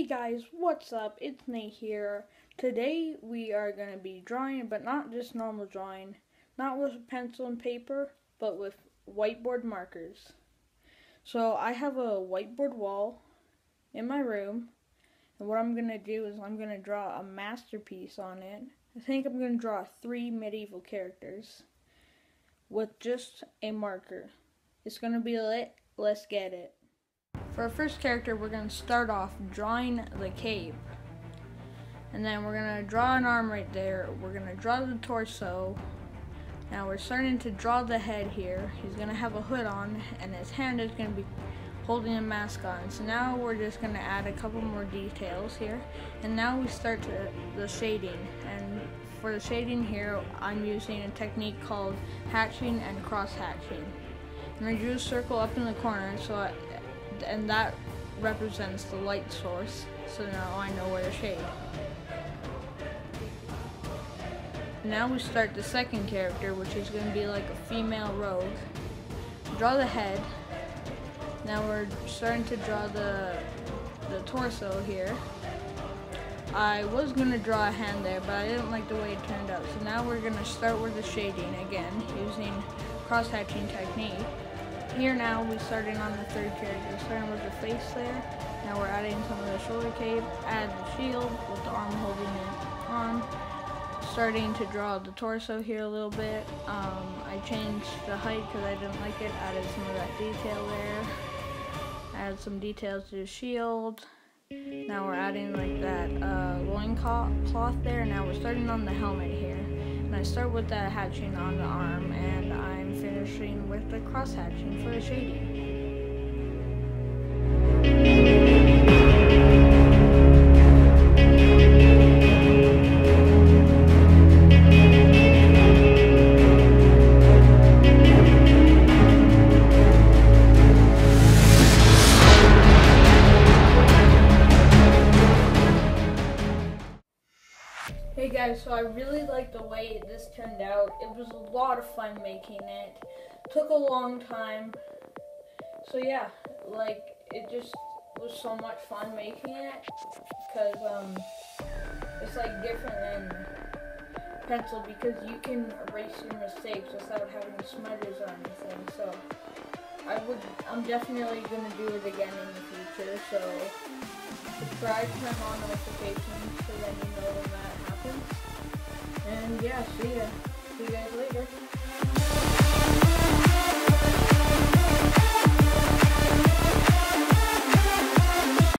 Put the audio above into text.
Hey guys, what's up? It's Nate here. Today we are going to be drawing, but not just normal drawing, not with pencil and paper, but with whiteboard markers. So I have a whiteboard wall in my room, and what I'm going to do is I'm going to draw a masterpiece on it. I think I'm going to draw three medieval characters with just a marker. It's going to be lit. Let's get it. For our first character, we're going to start off drawing the cape. And then we're going to draw an arm right there. We're going to draw the torso. Now we're starting to draw the head here. He's going to have a hood on, and his hand is going to be holding a mask on. So now we're just going to add a couple more details here. And now we start to, the shading. And for the shading here, I'm using a technique called hatching and cross hatching. And I drew a circle up in the corner so and that represents the light source, so now I know where to shade. Now we start the second character, which is going to be like a female rogue. Draw the head. Now we're starting to draw the, the torso here. I was going to draw a hand there, but I didn't like the way it turned out. So now we're going to start with the shading again, using cross-hatching technique. Here now, we starting on the third character, starting with the face there. Now we're adding some of the shoulder cape, add the shield with the arm holding it on. Starting to draw the torso here a little bit. Um, I changed the height because I didn't like it, added some of that detail there. Add some details to the shield. Now we're adding like that uh, loincloth there. Now we're starting on the helmet here. And I start with that hatching on the arm and finishing with the cross hatching for the shading. Guys, so I really like the way this turned out. It was a lot of fun making it. Took a long time. So yeah, like it just was so much fun making it because um it's like different than pencil because you can erase your mistakes without having smudges or anything. So I would I'm definitely gonna do it again in the future. So subscribe, turn on notifications so then you know when that see ya. See you guys later.